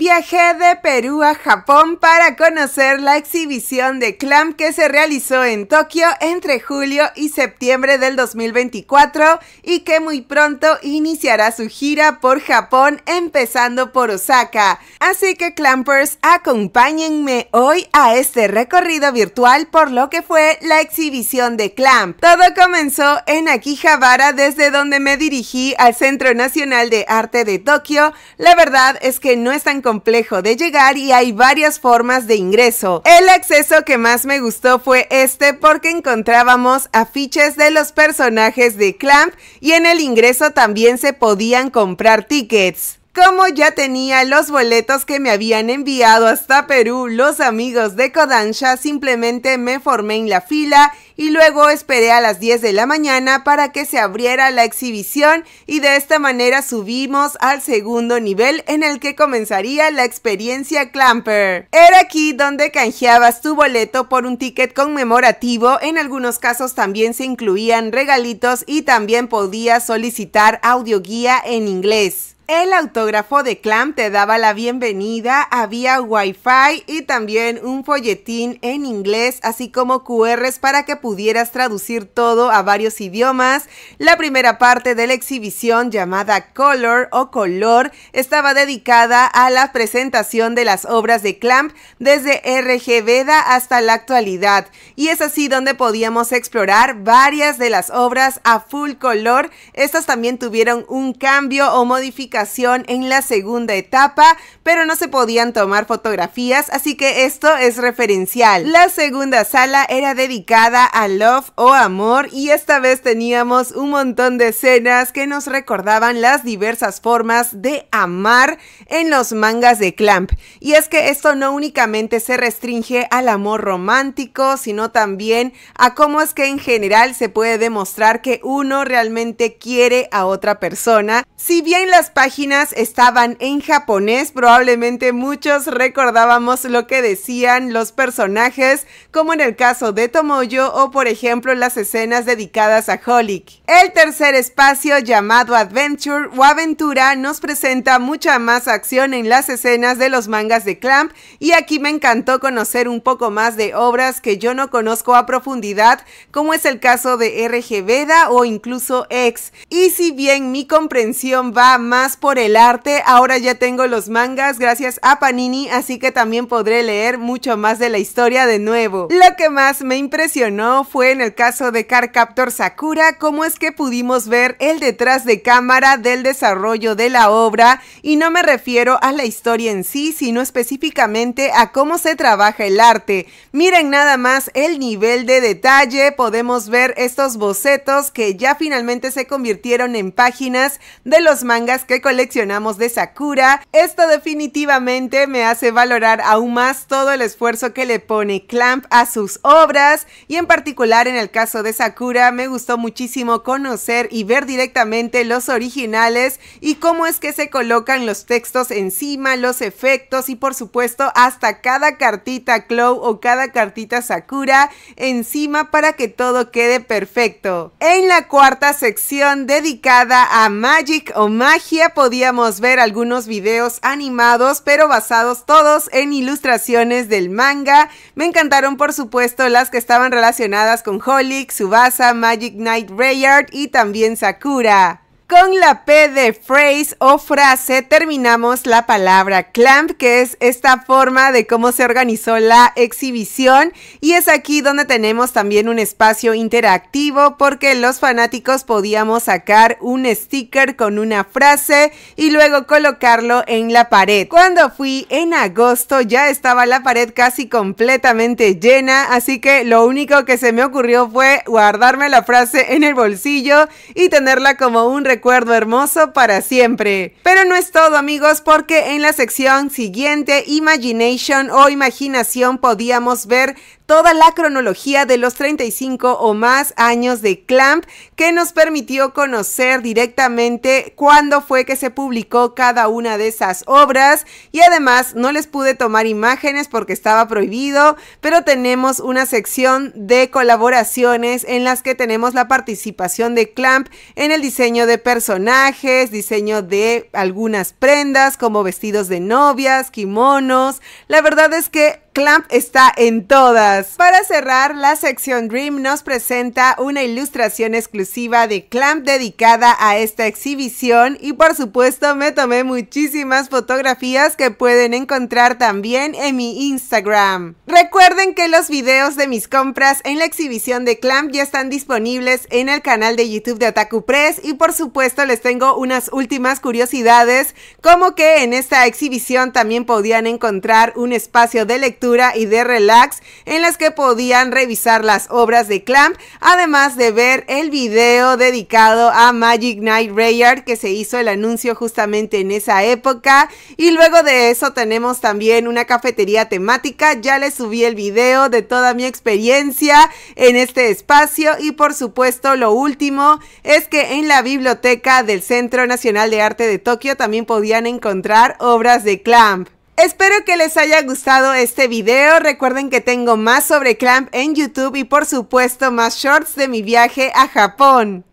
Viajé de Perú a Japón para conocer la exhibición de Clamp que se realizó en Tokio entre julio y septiembre del 2024 y que muy pronto iniciará su gira por Japón empezando por Osaka. Así que Clampers, acompáñenme hoy a este recorrido virtual por lo que fue la exhibición de Clamp. Todo comenzó en Akihabara desde donde me dirigí al Centro Nacional de Arte de Tokio. La verdad es que no es tan complejo de llegar y hay varias formas de ingreso. El acceso que más me gustó fue este porque encontrábamos afiches de los personajes de Clamp y en el ingreso también se podían comprar tickets. Como ya tenía los boletos que me habían enviado hasta Perú los amigos de Kodansha, simplemente me formé en la fila y luego esperé a las 10 de la mañana para que se abriera la exhibición y de esta manera subimos al segundo nivel en el que comenzaría la experiencia Clamper. Era aquí donde canjeabas tu boleto por un ticket conmemorativo, en algunos casos también se incluían regalitos y también podías solicitar audioguía en inglés. El autógrafo de Clamp te daba la bienvenida, había wifi y también un folletín en inglés, así como QRs para que pudieras traducir todo a varios idiomas. La primera parte de la exhibición llamada Color o Color estaba dedicada a la presentación de las obras de Clamp desde RG Veda hasta la actualidad y es así donde podíamos explorar varias de las obras a full color. Estas también tuvieron un cambio o modificación en la segunda etapa, pero no se podían tomar fotografías, así que esto es referencial. La segunda sala era dedicada a love o amor y esta vez teníamos un montón de escenas que nos recordaban las diversas formas de amar en los mangas de Clamp. Y es que esto no únicamente se restringe al amor romántico, sino también a cómo es que en general se puede demostrar que uno realmente quiere a otra persona. Si bien las páginas estaban en japonés, probablemente muchos recordábamos lo que decían los personajes, como en el caso de Tomoyo o por ejemplo las escenas dedicadas a Holic. El tercer espacio llamado Adventure o Aventura nos presenta mucha más acción en las escenas de los mangas de Clamp y aquí me encantó conocer un poco más de obras que yo no conozco a profundidad, como es el caso de RG Veda o incluso X. Y si bien mi comprensión va más por el arte. Ahora ya tengo los mangas gracias a Panini, así que también podré leer mucho más de la historia de nuevo. Lo que más me impresionó fue en el caso de Car Captor Sakura, cómo es que pudimos ver el detrás de cámara del desarrollo de la obra, y no me refiero a la historia en sí, sino específicamente a cómo se trabaja el arte. Miren nada más el nivel de detalle, podemos ver estos bocetos que ya finalmente se convirtieron en páginas de los mangas que coleccionamos de Sakura. Esto definitivamente me hace valorar aún más todo el esfuerzo que le pone Clamp a sus obras y en particular en el caso de Sakura me gustó muchísimo conocer y ver directamente los originales y cómo es que se colocan los textos encima, los efectos y por supuesto hasta cada cartita Clow o cada cartita Sakura encima para que todo quede perfecto. En la cuarta sección dedicada a Magic o Magia podíamos ver algunos videos animados, pero basados todos en ilustraciones del manga. Me encantaron, por supuesto, las que estaban relacionadas con Holic, Subasa, Magic Knight Rayard y también Sakura. Con la P de phrase o frase terminamos la palabra clamp, que es esta forma de cómo se organizó la exhibición. Y es aquí donde tenemos también un espacio interactivo porque los fanáticos podíamos sacar un sticker con una frase y luego colocarlo en la pared. Cuando fui en agosto ya estaba la pared casi completamente llena, así que lo único que se me ocurrió fue guardarme la frase en el bolsillo y tenerla como un recuerdo recuerdo hermoso para siempre. Pero no es todo amigos porque en la sección siguiente Imagination o imaginación podíamos ver toda la cronología de los 35 o más años de Clamp que nos permitió conocer directamente cuándo fue que se publicó cada una de esas obras y además no les pude tomar imágenes porque estaba prohibido, pero tenemos una sección de colaboraciones en las que tenemos la participación de Clamp en el diseño de personajes, diseño de algunas prendas como vestidos de novias, kimonos. La verdad es que Clamp está en todas. Para cerrar, la sección Dream nos presenta una ilustración exclusiva de Clamp dedicada a esta exhibición y por supuesto me tomé muchísimas fotografías que pueden encontrar también en mi Instagram. Recuerden que los videos de mis compras en la exhibición de Clamp ya están disponibles en el canal de YouTube de Otaku Press y por supuesto les tengo unas últimas curiosidades como que en esta exhibición también podían encontrar un espacio de y de relax en las que podían revisar las obras de Clamp, además de ver el video dedicado a Magic Knight Rayard que se hizo el anuncio justamente en esa época y luego de eso tenemos también una cafetería temática, ya les subí el video de toda mi experiencia en este espacio y por supuesto lo último es que en la biblioteca del Centro Nacional de Arte de Tokio también podían encontrar obras de Clamp. Espero que les haya gustado este video. Recuerden que tengo más sobre Clamp en YouTube y por supuesto más shorts de mi viaje a Japón.